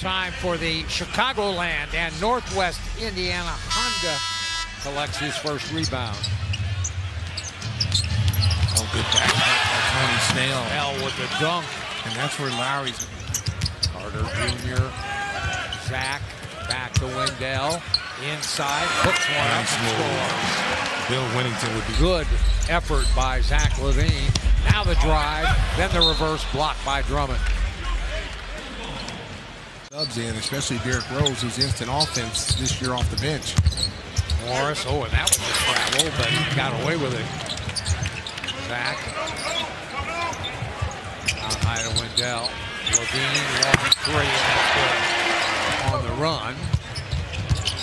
Time for the Chicagoland and Northwest Indiana Honda collects his first rebound. Oh, good back by Tony Snell. Bell with the dunk. And that's where Lauri's. Carter Jr. Zach back to Wendell. Inside, hooks one up scores. Bill Winnington would be Good effort by Zach LaVine. Now the drive, then the reverse block by Drummond. Subs in, especially Derrick Rose, who's instant offense this year off the bench. Morris, oh, and that was a travel, but he got away with it. Zach. Out high to Wendell. LaVine, long three. On the run.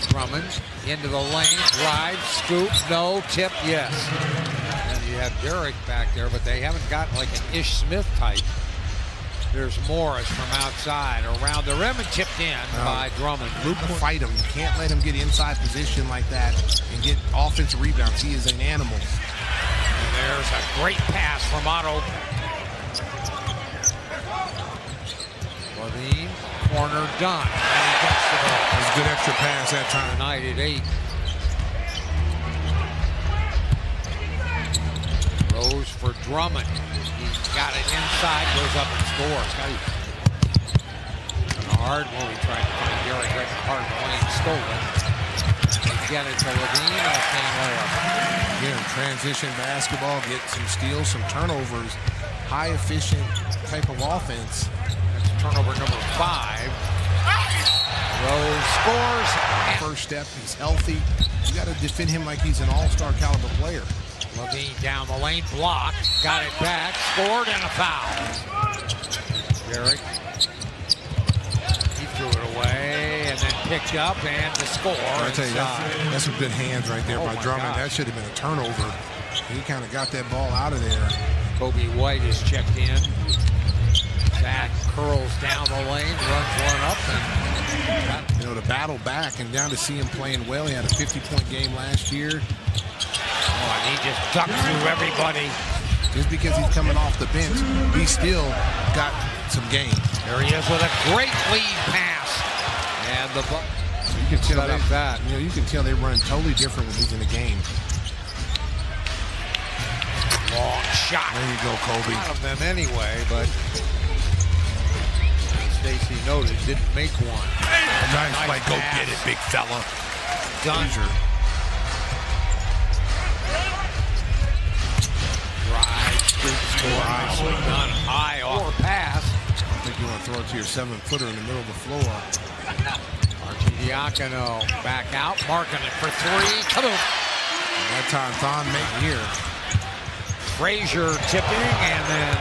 Drummond into the lane, drive, scoop, no, tip, yes. And you have Derrick back there, but they haven't got like an Ish Smith type. There's Morris from outside, around the rim and tipped in oh. by Drummond. Luke will fight him. You can't let him get inside position like that and get offensive rebounds. He is an animal. And there's a great pass from Otto. LaVine, corner done. And he gets the ball. That was a good extra pass that time. Tonight at eight. Rose for Drummond. He's got it inside, goes up and scores. Bernard, well, he tried to find Derrick right in the heart of the lane, stole it. To LaVine, left-hand layup. Again, transition basketball, get some steals, some turnovers, high efficient type of offense. That's turnover number five. Rose scores. First step, he's healthy. You got to defend him like he's an all-star caliber player. LaVine down the lane, blocked, got it back, scored, and a foul. Derrick. He threw it away and then picked up and the score. I tell you, that's, that's some good hands right there Oh by Drummond. gosh. That should have been a turnover. He kind of got that ball out of there. Coby White is checked in. Zach curls down the lane, runs one up, and You know, to battle back and down to see him playing well. He had a 50-point game last year. Oh, and he just ducked through everybody. Just because he's coming off the bench, he still got some game. There he is with a great lead pass. And the bu- So you can tell Studies they, that. You know, you can tell they run totally different when he's in the game. long shot. There you go, Coby. lot of them anyway, but Stacy noted didn't make one. Nice Nice play. Go get it, big fella. Done. Scoop, score. Nicely done. High off pass. I think you want to throw it to your seven-footer in the middle of the floor. Arcidiacono back out, marking it for three. Kaboom. And that time, Thon Maker here. Frazier tipping, and then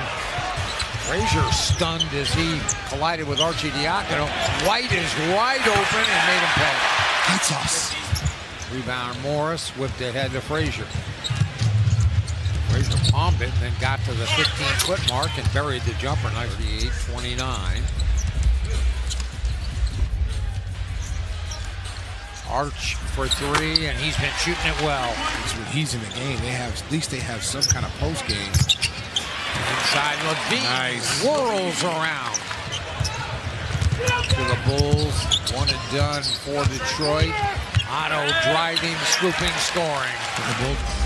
Frazier stunned as he collided with Arcidiacono. White is wide open and made him pay. That's us. Rebound Morris whipped ahead to Frazier. Frazier palmed it and then got to the 15-foot mark and buried the jumper. 98-29. Arch for three, and he's been shooting it well. When he's in the game. They have at least they have some kind of post game. Inside LaVine Nice. whirls around. To the Bulls, one and done for Detroit. Otto driving, scooping, scoring.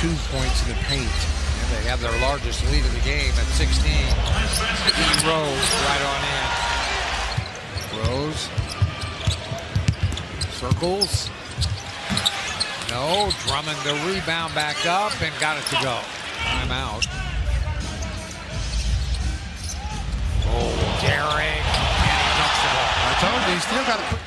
22 points in the paint. And they have their largest lead of the game at 16. E. Rose right on in. Rose. Circles. No. Drummond the rebound back up and got it to go. Timeout. Oh, Derrick. And he dumps the ball. I told you, he still got to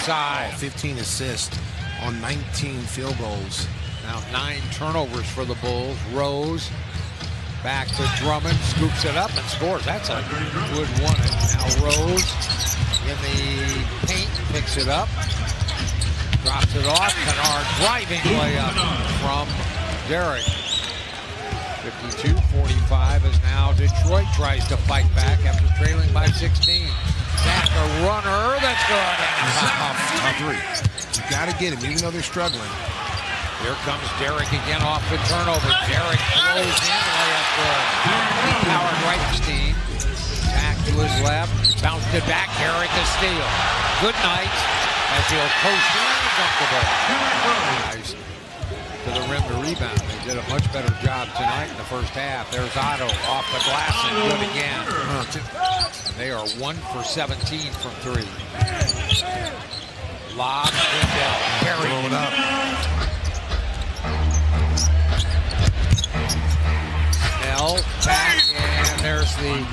Outside. 15 assists on 19 field goals. Now nine turnovers for the Bulls. Rose back to Drummond, scoops it up and scores. That's a good one. Now Rose in the paint, picks it up, drops it off. Kennard driving layup from Derrick. 52-45 is now Detroit tries to fight back after trailing by 16. Zach a runner, that's good. Tough, tough three. You got to get him, even though they're struggling. Here comes Derrick again off the turnover. Derrick throws in, layup good. Howard right steam. Back to his left. Bounced it back. Derek a steal. Good night as he'll post dump the ball. Nice. To the rim to rebound. They did a much better job tonight in the first half. There's Otto off the glass and good again. And they are one for 17 from three. Lob, Wendell, carry. It up. Snell back, and there's the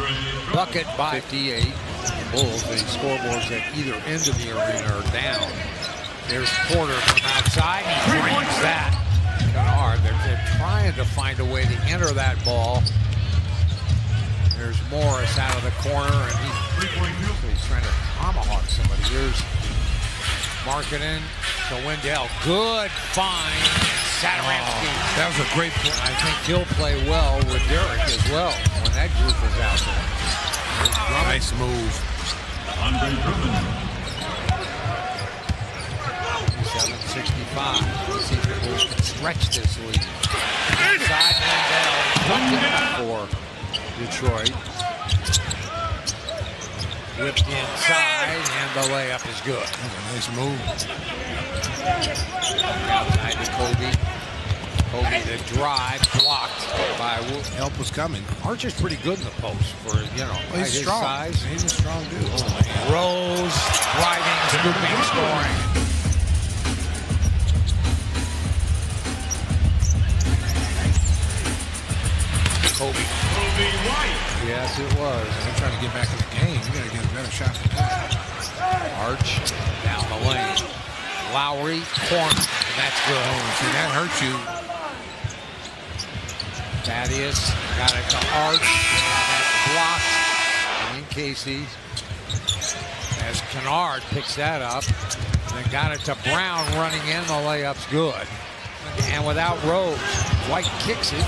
bucket by 58. The Bulls, the scoreboards at either end of the arena are down. There's Porter from outside. To find a way to enter that ball. There's Morris out of the corner, and he, he's trying to tomahawk somebody. Here's Markkanen to Wendell. Good find. Satoransky. Oh, that was a great play. I think he'll play well with Derrick as well when that group is out there. There's Drummond. Nice move. Andre Drummond. 765. Let's see if the Bulls can stretch this lead. Inside. Dunked for Detroit. Whipped inside, and the layup is good. Nice move. Outside to Coby. Coby the drive blocked by Wo- Help was coming. Archer's pretty good in the post for you know Well, he's his strong. size. He's a strong dude. Oh. Rose driving, scooping, scoring. Coby. Coby White. Yes, it was. They're trying to get back in the game. You got to get a better shot than that. Arch down the lane. Lauri corner. And that's good. Oh, see, that hurt you. Thaddeus got it to Arch. And that's blocked. In Casey. As Kennard picks that up. Then got it to Brown running in. The layup's good. And without Rose, White kicks it.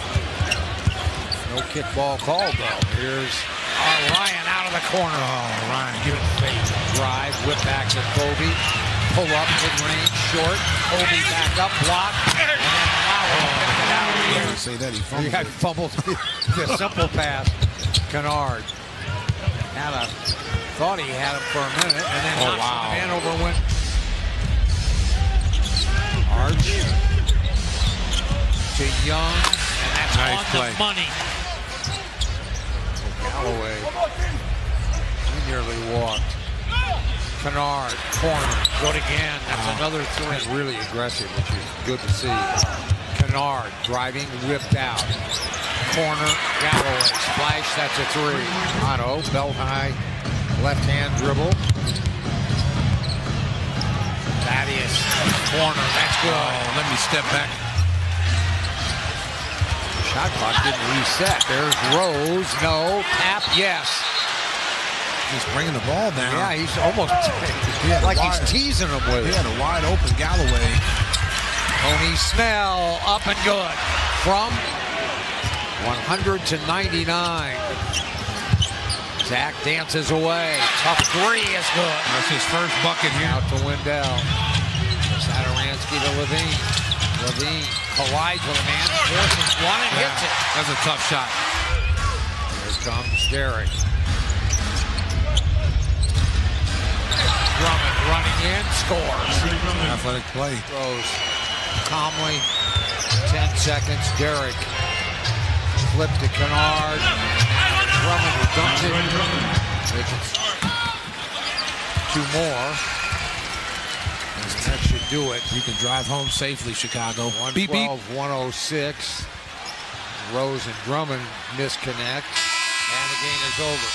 No kickball called though. Here's uh, Ryan out of the corner. Oh, Ryan, give it. Fake drive, whip back to Coby. Pull up, mid range, short. Coby back up, block. And then Lauri picked it out. I say that he he fumbled. got fumbled. the simple pass. Kennard. Had a, thought he had him for a minute, and then Oh, wow. him in over went. Arch to Young, and that's Nice on play. the money. Galloway. He nearly walked. Kennard, corner, good again. That's another three. Really aggressive, which is good to see. Kennard driving, whipped out. Corner, Galloway, splash, that's a three. Otto, belt high, left hand dribble. Thaddeus, corner, that's good. Oh, let me step back. Shot clock didn't reset. There's Rose, no. Tap, yes. He's bringing the ball down. Yeah, he's almost had like a he's teasing him with He it. had a wide open Galloway. Tony Snell up and good from 100 to 99. Zach dances away. Tough three is good. That's his first bucket here. Out to Wendell. Satoransky to LaVine. LaVine collides with a man, forces one and hits it. That's a tough shot. Here comes Derrick. Drummond running in, scores. Athletic play. Throws calmly. 10 seconds. Derrick. Flip to Kennard. Drummond dumps Andre it. Drummond. Makes it two more. That should do it. You can drive home safely, Chicago. Beep, beep. 112, 106. Rose and Drummond misconnect. And the game is over.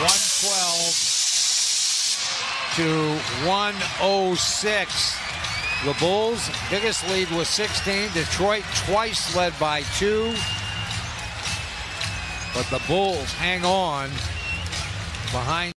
112 to 106. The Bulls' biggest lead was 16. Detroit twice led by two. But the Bulls hang on behind.